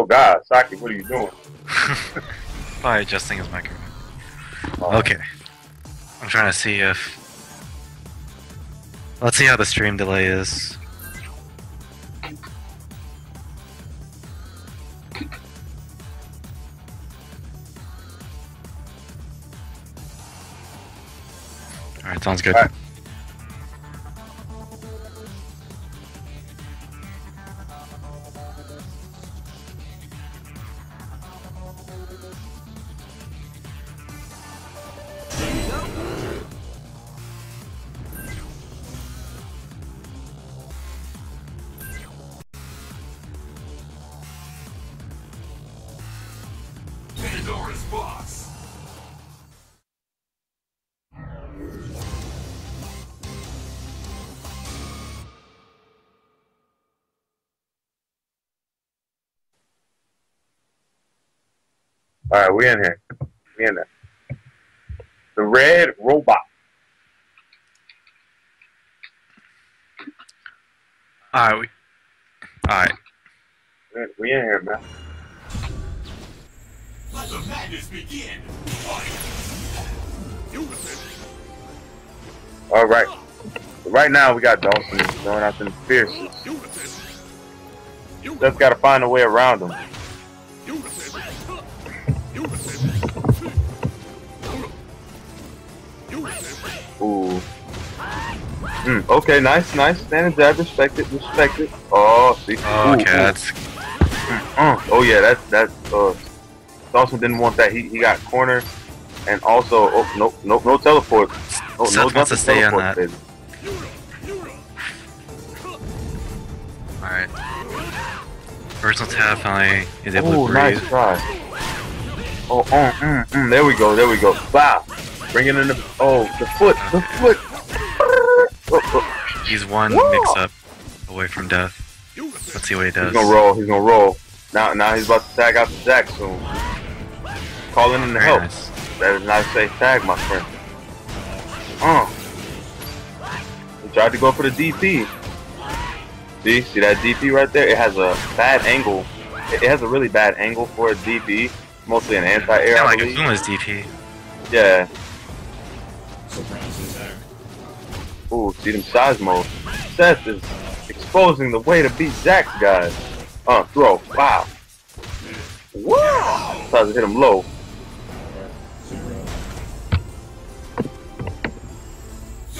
Oh God, Saki, what are you doing? Probably adjusting his microphone. Oh, Okay. I'm trying to see if. Let's see how the stream delay is. Alright, sounds good. Alright. Pandora's box. All right, we in here. We in there. The red robot. Alright, we. Alright. We in here, man. Let the madness begin. Fight. All right. Right now, we got Dhalsim going out them fierces. Just got to find a way around them. Ooh. Mm, okay, nice, nice. Standing jab, respect it, respect it. Oh, see. Oh, Ooh, okay, ooh. that's. Uh, oh yeah, that's that's uh Dhalsim didn't want that. He he got corner and also oh no no no teleport. Oh Seth no wants to stay on that. baby. Alright. Personal tab finally is able Oh to nice breathe. try. Oh mm, mm, mm, there we go, there we go. Wow. Bring it in the oh the foot, the foot. Oh, oh. He's one Whoa. mix up away from death. Let's see what he does. He's gonna roll, he's gonna roll. Now now he's about to tag out the Zack soon. Calling in the help. nice. That is not a safe tag, my friend. Uh. He tried to go for the DP. See, see that DP right there? It has a bad angle. It it has a really bad angle for a DP. Mostly an anti-air, Yeah, I like believe. Azuma's DP. Yeah. Ooh, see them size mode. Seth is exposing the way to beat Zack's guys. Uh, throw. Wow. Wow. Tries to hit him low.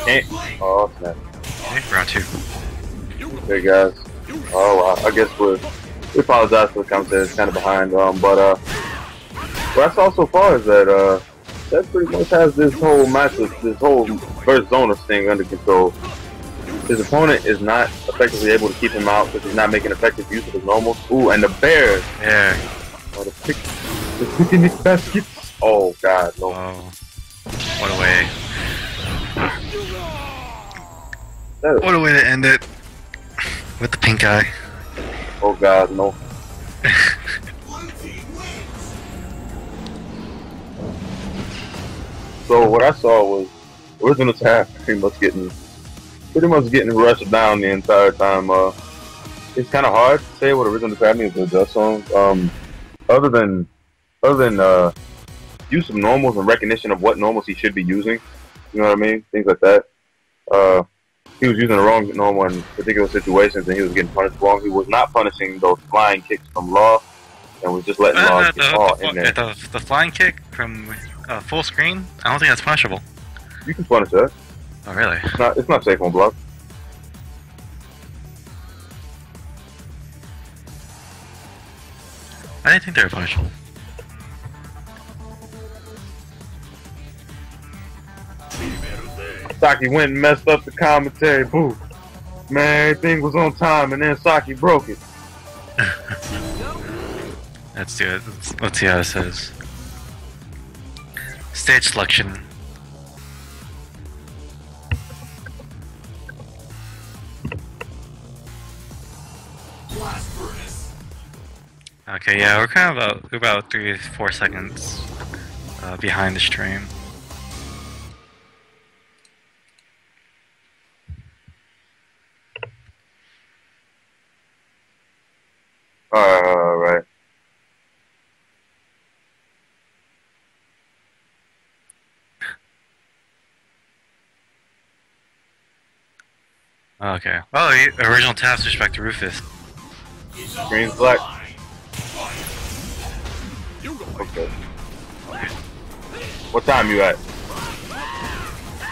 Can't. Oh, snap. Okay, round two. Hey guys. Oh, wow. I guess we're we apologize for the commentary. It's kind of behind. Um, but uh, what I saw so far is that uh, that pretty much has this whole match, this whole first zone of thing under control. His opponent is not effectively able to keep him out because he's not making effective use of his normals. Ooh, and the Bears Yeah. are the pick, the picnic baskets. Oh God, no. Oh. What a way. That What a way to end it. With the pink eye. oh God, no. Blue team wins. So what I saw was original tab pretty much getting pretty much getting rushed down the entire time. Uh, it's kind of hard to say what original tab means to adjust on. Um, other than other than uh, use of normals and recognition of what normals he should be using. You know what I mean? Things like that. Uh, he was using the wrong normal in particular situations, and he was getting punished wrong. He was not punishing those flying kicks from Law, and was just letting Law Uh, get the, in there. the, the flying kick from uh, full screen? I don't think that's punishable. You can punish that. Oh, really? It's not. It's not safe on block. I didn't think they were punishable. Saki went and messed up the commentary booth. Man, everything was on time, and then Saki broke it. Let's do it. Let's, see how it says. Stage selection. Okay, yeah, we're kind of about, about three four seconds uh, behind the stream. Alright, alright, alright. Okay. Oh, original taps respect to Rufus. Green's black. Okay. What time you at?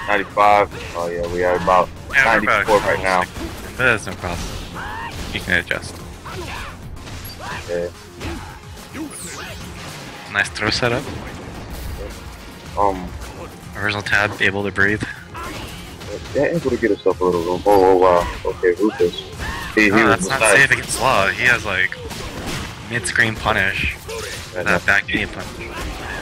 95. Oh yeah, we are about yeah, 94 about right now. That is no problem. You can adjust. Yeah. Nice throw setup. Um, Original tab able to breathe. yeah, able to get himself a little room. Oh, oh wow. Okay, Rufus. He, he that's not safe against Law. He has like mid-screen punish. That back knee punch.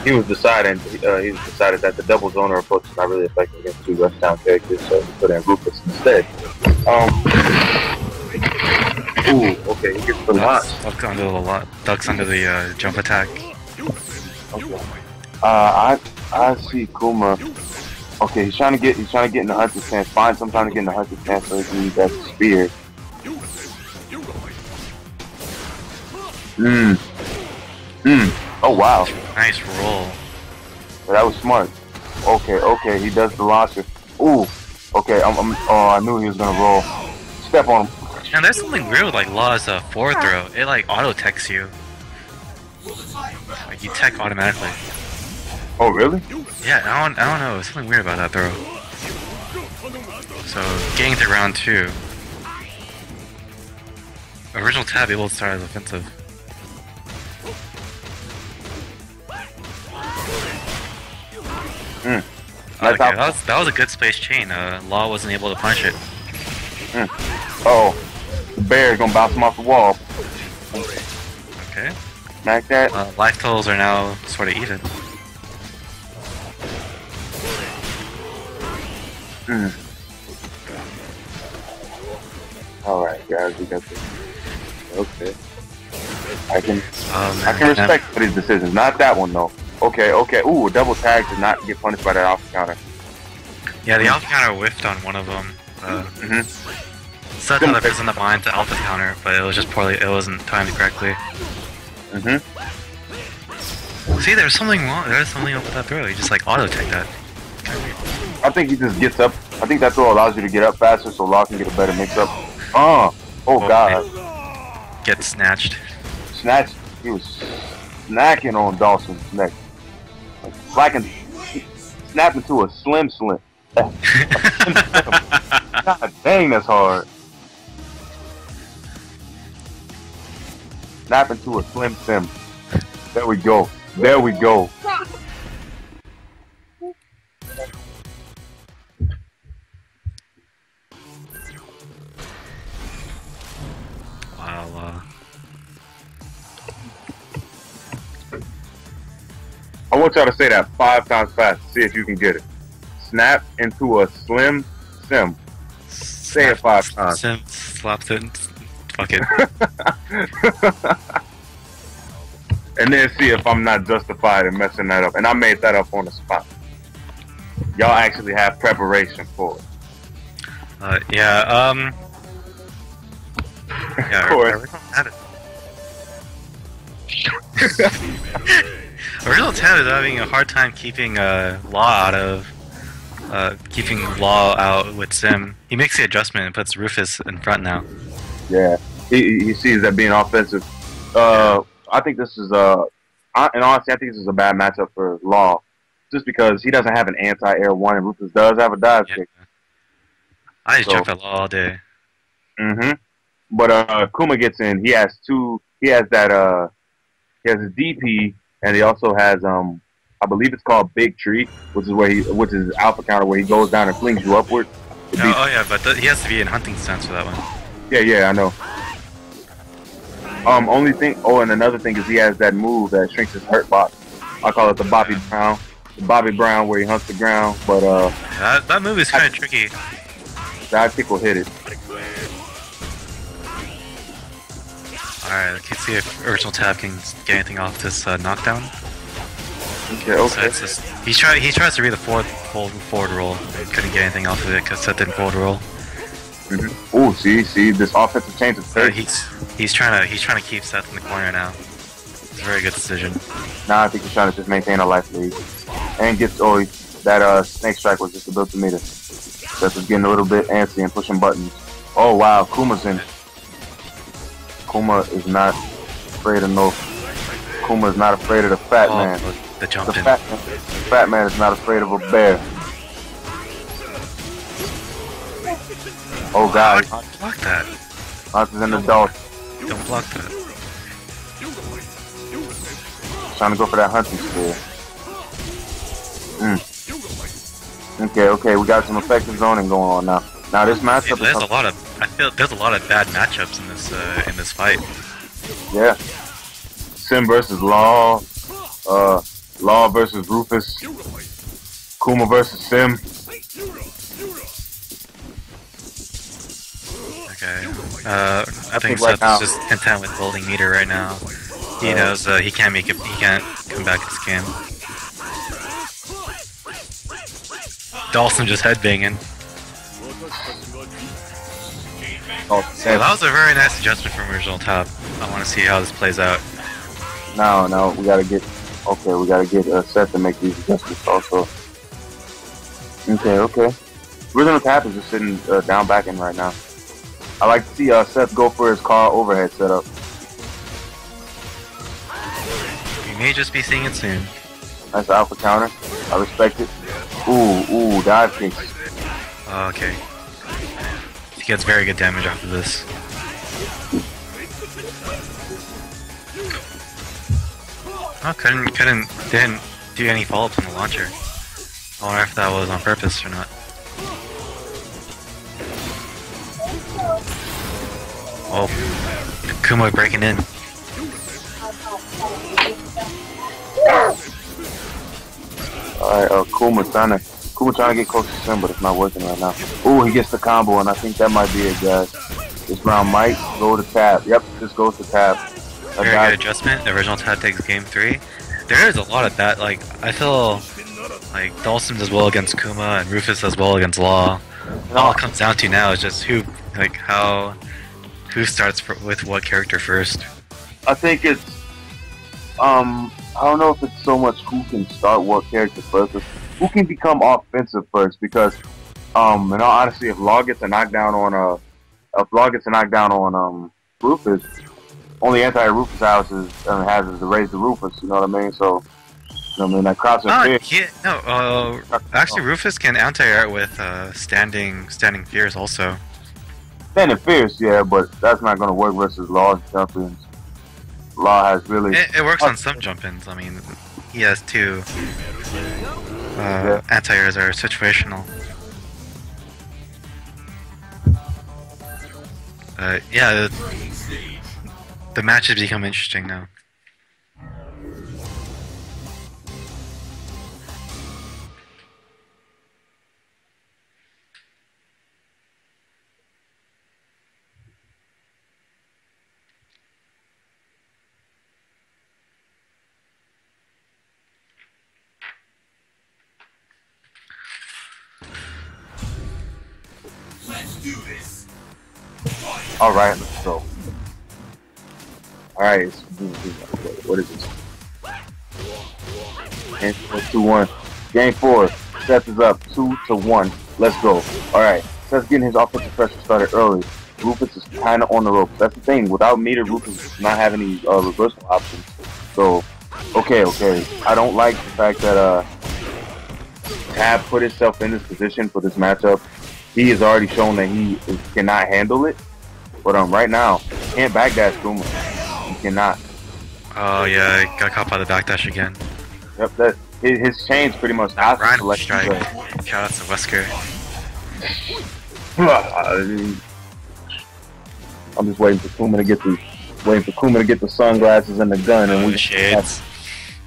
he was deciding uh, he was decided that the double zoner approach is not really effective against two rush down characters, so he put in Rufus instead. Um. Ooh, okay, he gets the launch. Ducks, ducks under the lot. Ducks under the uh, jump attack. Okay. Uh, I I see Kuma. Okay, he's trying to get he's trying to get in the hunter stance. Find some time to get in the hunter stance so he can use that spear. Hmm. Hmm. Oh wow. Nice roll. Well, that was smart. Okay, okay, he does the launcher. Ooh, okay, I'm, I'm, oh, I knew he was gonna roll. Step on him. And there's something weird with like Law's uh, forward throw. It like auto techs you. Like you tech automatically. Oh, really? Yeah, I don't, I don't know. There's something weird about that throw. So getting to round two. Original tab able to start as offensive. Hmm. Okay, that was that was a good space chain. Uh, Law wasn't able to punish it. Oh, the bear is gonna bounce him off the wall. Okay. Smack that. Uh, life totals are now sort of even. Hmm. All right, guys, we got this. Okay. I can Um, I can respect for these decisions. Not that one though. Okay, okay. Ooh, a double tag did not get punished by that alpha counter. Yeah, the alpha counter whiffed on one of them. Uh, Mhm. Set the other person up mine to alpha counter, but it was just poorly. It wasn't timed correctly. Mhm. See, there's something wrong. There's something up with that throw. You just like auto take that. I think he just gets up. I think that throw allows you to get up faster, so Law can get a better mix up. Oh, oh Okay. God, Get snatched. Snatched, He was snacking on Dhalsim's neck, slacking, snapping to a slim slim. God dang, that's hard. Snapping into a slim sim. There we go. There we go. wow. Uh, I want y'all to say that five times fast. See if you can get it. Snap into a slim sim. Say it five times. Sim slapped it. Fuck it. and then see if I'm not justified in messing that up. And I made that up on the spot. Y'all actually have preparation for it. Uh, yeah. Um. Yeah. Of course. Original Tab is having a hard time keeping uh, Law out of. Uh, keeping Law out with Sim. He makes the adjustment and puts Rufus in front now. Yeah, he, he sees that being offensive. Uh, I think this is uh, I, and honestly, I think this is a bad matchup for Law, just because he doesn't have an anti-air one, and Rufus does have a dive Yeah. kick. I just So- jump at Law all day. Mm-hmm. But uh, Kuma gets in. He has two. He has that. Uh, he has his DP, and he also has um, I believe it's called Big Tree, which is where he, which is alpha counter where he goes down and flings you upward. Oh, oh yeah, but th- he has to be in hunting stance for that one. yeah, yeah, I know. Um, only thing. Oh, and another thing is he has that move that shrinks his hurt box. I call it the Bobby Brown. The Bobby Brown where he hunts the ground, but uh, That, that move is kind of tricky. I think we'll hit it. Alright, let's see if Original Tab can get anything off this uh, knockdown. Okay, So okay. it's just, he, try, he tries to read the forward, forward, forward roll couldn't get anything off of it because Seth didn't forward roll. Mm-hmm. Ooh, see, see, this offensive change is crazy. he's he's trying to he's trying to keep Seth in the corner now. It's a very good decision. Now I think he's trying to just maintain a life lead. And get oh that uh snake strike was just a bit to me to Seth is getting a little bit antsy and pushing buttons. Oh wow, Kuma's in. Kuma is not afraid of no. Kuma is not afraid of the fat Oh, man. the The jump in. fat, the fat man is not afraid of a bear. Oh god, Block that. Hunters in the dog Don't block that. trying to go for that hunting spear. Mm. Okay, okay, we got some effective zoning going on now. Now this matchup there's is a lot of. I feel there's a lot of bad matchups in this uh, in this fight. yeah. Sim versus Law, uh, Law versus Rufus, Kuma versus Sim. Okay. Uh, I think think right Seth now- is just content with holding meter right now. He knows uh, he can't make it. He can't come back this game. Dhalsim just headbanging. Oh, So that was a very nice adjustment from original tab. I want to see how this plays out. No, no, we gotta get. Okay, we gotta get uh, Seth to make these adjustments also. Okay, okay. Original Tab is just sitting uh, down backing right now. I like to see uh, Seth go for his car overhead setup. We may just be seeing it soon. That's alpha counter. I respect it. Ooh, ooh, dive kicks. Oh, okay. He gets very good damage off of this. Oh, couldn't, couldn't, didn't do any follow-ups on the launcher. I wonder if that was on purpose or not. Oh, Kuma breaking in. Alright, uh, Kuma trying to Kuma trying to get close to Sim, but it's not working right now. Ooh, he gets the combo, and I think that might be it, guys. This round might go to Tab. Yep, this goes to Tab. Very good adjustment. The original Ted takes game three. There is a lot of that. Like I feel like Dhalsim does well against Kuma and Rufus does well against Law. It All comes down to now is just who, like how, who starts with what character first. I think it's um I don't know if it's so much who can start what character first, but who can become offensive first because um in all honesty if Law gets a knockdown on a if Law gets a knockdown on um Rufus, only anti Rufus house is um, has is to raise the Rufus, you know what I mean? So you know what I mean that crops and Ah, fear. yeah, no. Uh, actually, Rufus can anti-air with uh, standing, standing fears also. Standing fierce, yeah, but that's not gonna work versus Law's champions. Law has really It, it works on some jump-ins. I mean, he has two. Uh, Anti-airs are situational. Uh, yeah, the, the matches become interesting now. Let's do this. All right, let's go. Alright, what is this? Game four, two, one. Game four. Seth is up two to one. Let's go. All right, Seth's getting his offensive pressure started early. Rufus is kind of on the ropes. That's the thing. Without meter, Rufus does not have any uh, reversal options. So, okay, okay. I don't like the fact that uh, Tab put himself in this position for this matchup. He has already shown that he is, cannot handle it. But um, right now, he can't backdash Kuma. He cannot. Oh yeah, he got caught by the backdash again. Yep, that his, his chain's pretty much out. Random strike. Shout out to Wesker. I'm just waiting for Kuma to get the waiting for Kuma to get the sunglasses and the gun, and Oh, we shades.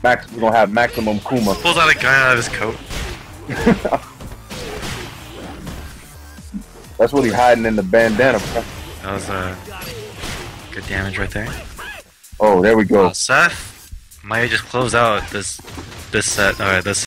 Max, we're gonna have maximum Kuma. Pulls out a gun out of his coat. That's what he's hiding in the bandana. bro. That was uh, good damage right there. Oh, there we go. Seth might just close out this this set or this